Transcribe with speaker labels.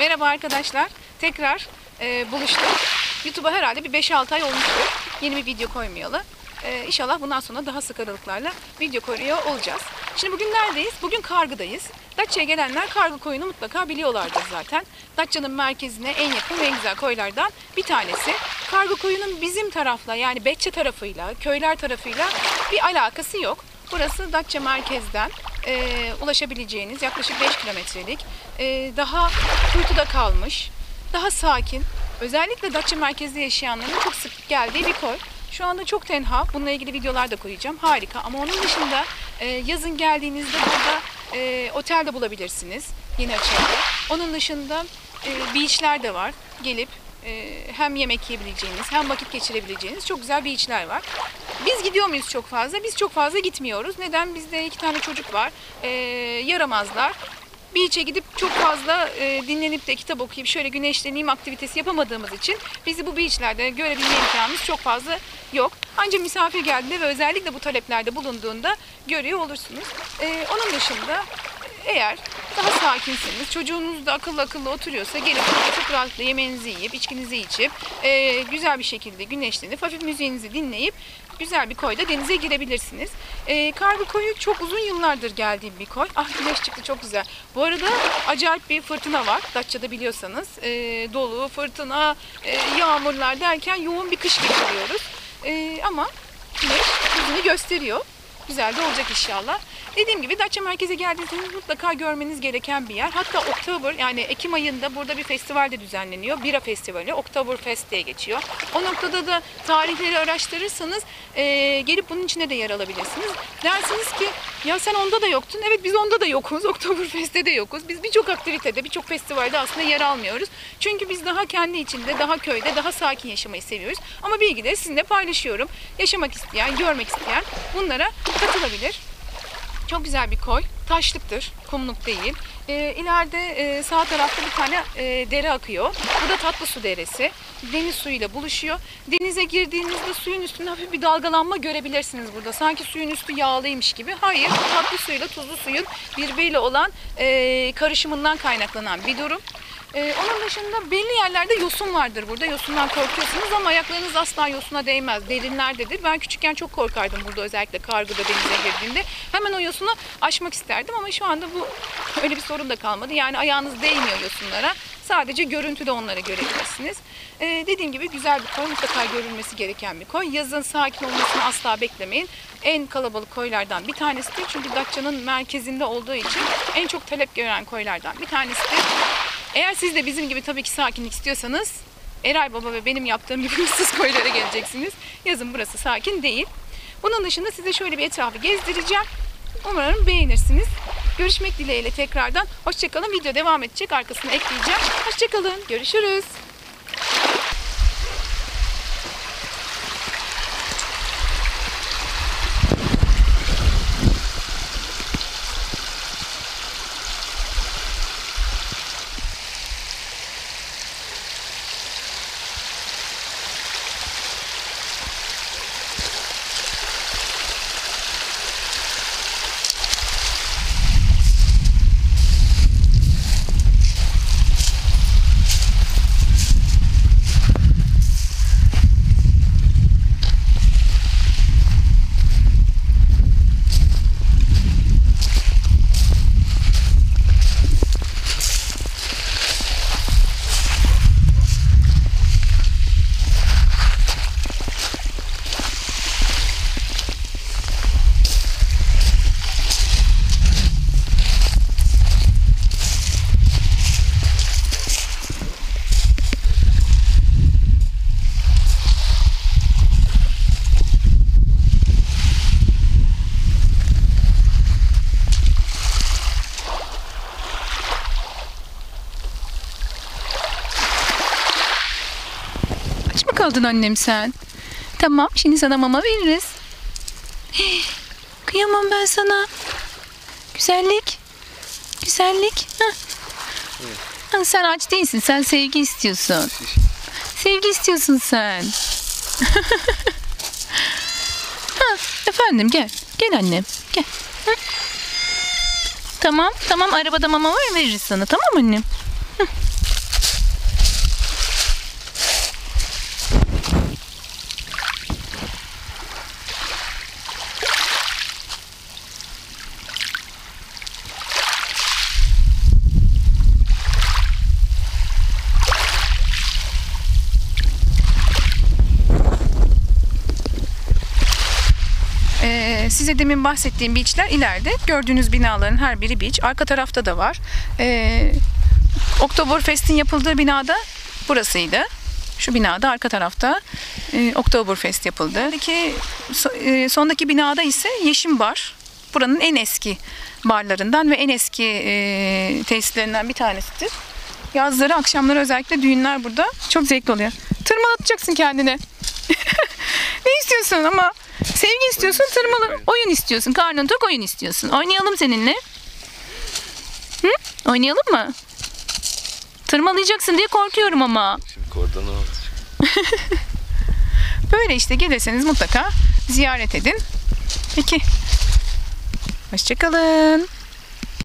Speaker 1: Merhaba arkadaşlar. Tekrar e, buluştuk. YouTube'a herhalde bir 5-6 ay olmuştur. Yeni bir video koymayalı. E, inşallah bundan sonra daha sık aralıklarla video koyuyor olacağız. Şimdi bugün neredeyiz? Bugün Kargı'dayız. Datça'ya gelenler Kargı koyunu mutlaka biliyorlardır zaten. Datça'nın merkezine en yakın ve en güzel koylardan bir tanesi. Kargı koyunun bizim tarafla yani Betçe tarafıyla, köyler tarafıyla bir alakası yok. Burası Datça merkezden e, ulaşabileceğiniz yaklaşık 5 kilometrelik, e, daha kuytuda kalmış, daha sakin, özellikle Datça merkezde yaşayanların çok sık geldiği bir koy. Şu anda çok tenha. Bununla ilgili videolar da koyacağım. Harika. Ama onun dışında e, yazın geldiğinizde burada e, otel de bulabilirsiniz. Yeni açıldı. Onun dışında e, beachler de var. Gelip e, hem yemek yiyebileceğiniz hem vakit geçirebileceğiniz çok güzel beachler var. Biz gidiyor muyuz çok fazla? Biz çok fazla gitmiyoruz. Neden? Bizde iki tane çocuk var. E, yaramazlar. Beach'e gidip çok fazla e, dinlenip de kitap okuyup şöyle güneşleneyim aktivitesi yapamadığımız için bizi bu beachlerde görebilme imkanımız çok fazla yok. Ancak misafir geldiğinde ve özellikle bu taleplerde bulunduğunda görüyor olursunuz. E, onun dışında eğer daha sakinseniz, çocuğunuz da akıllı akıllı oturuyorsa gelip çok rahatlıkla yemeğinizi yiyip, içkinizi içip, e, güzel bir şekilde güneşlenip, hafif müziğinizi dinleyip güzel bir koyda denize girebilirsiniz. E, Kargı koyu çok uzun yıllardır geldiğim bir koy. Ah güneş çıktı çok güzel. Bu arada acayip bir fırtına var. Datça'da biliyorsanız e, dolu, fırtına, e, yağmurlar derken yoğun bir kış geçiriyoruz. E, ama güneş yüzünü gösteriyor. Güzel de olacak inşallah. Dediğim gibi Datça merkeze geldiğinizde mutlaka görmeniz gereken bir yer. Hatta Oktober yani Ekim ayında burada bir festival de düzenleniyor. Bira Festivali. Oktoberfest diye geçiyor. O noktada da tarihleri araştırırsanız e, gelip bunun içine de yer alabilirsiniz. Dersiniz ki ya sen onda da yoktun. Evet biz onda da yokuz. Oktoberfest'te de yokuz. Biz birçok aktivitede, birçok festivalde aslında yer almıyoruz. Çünkü biz daha kendi içinde, daha köyde, daha sakin yaşamayı seviyoruz. Ama bilgileri sizinle paylaşıyorum. Yaşamak isteyen, görmek isteyen bunlara katılabilir. Çok güzel bir koy. Taşlıktır, kumluk değil. E, ileride e, sağ tarafta bir tane e, dere akıyor. Bu da tatlı su deresi. Deniz suyuyla buluşuyor. Denize girdiğinizde suyun üstünde hafif bir dalgalanma görebilirsiniz burada. Sanki suyun üstü yağlıymış gibi. Hayır, tatlı suyla tuzlu suyun birbiriyle olan e, karışımından kaynaklanan bir durum. Ee, onun dışında belli yerlerde yosun vardır burada. Yosundan korkuyorsunuz ama ayaklarınız asla yosuna değmez. Derinlerdedir. Ben küçükken çok korkardım burada özellikle kargıda denize girdiğimde. Hemen o yosunu aşmak isterdim ama şu anda bu öyle bir sorun da kalmadı. Yani ayağınız değmiyor yosunlara. Sadece görüntüde onları görebilirsiniz. Ee, dediğim gibi güzel bir koy. Mutlaka görülmesi gereken bir koy. Yazın sakin olmasını asla beklemeyin. En kalabalık koylardan bir tanesidir. Çünkü Datça'nın merkezinde olduğu için en çok talep gören koylardan bir tanesidir. Eğer siz de bizim gibi tabii ki sakinlik istiyorsanız Eray Baba ve benim yaptığım gibi ıssız koylara geleceksiniz. Yazın burası sakin değil. Bunun dışında size şöyle bir etrafı gezdireceğim. Umarım beğenirsiniz. Görüşmek dileğiyle tekrardan. Hoşçakalın. Video devam edecek. Arkasına ekleyeceğim. Hoşçakalın. Görüşürüz. Kaldın annem sen? Tamam şimdi sana mama veririz. Hii, Kıyamam ben sana. Güzellik. Güzellik. Hah. Ha, sen aç değilsin. Sen sevgi istiyorsun. Sevgi istiyorsun sen. ha, efendim gel. Gel annem. Gel. Hı. Tamam tamam arabada mama var veririz sana tamam annem. Hı. Size demin bahsettiğim beachler ileride. Gördüğünüz binaların her biri beach. Arka tarafta da var. Ee, Oktoberfest'in yapıldığı binada burasıydı. Şu binada arka tarafta e, Oktoberfest yapıldı. Sondaki, so- e, sondaki binada ise Yeşim Bar. Buranın en eski barlarından ve en eski e, tesislerinden bir tanesidir. Yazları, akşamları özellikle düğünler burada çok zevkli oluyor. Tırmalatacaksın kendini. ne istiyorsun ama? Sevgi istiyorsun, tırmalı oyun istiyorsun. Karnın tok oyun istiyorsun. Oynayalım seninle. Hı? Oynayalım mı? Tırmalayacaksın diye korkuyorum ama.
Speaker 2: Şimdi kordonu.
Speaker 1: Böyle işte gelirseniz mutlaka ziyaret edin. Peki. Hoşçakalın.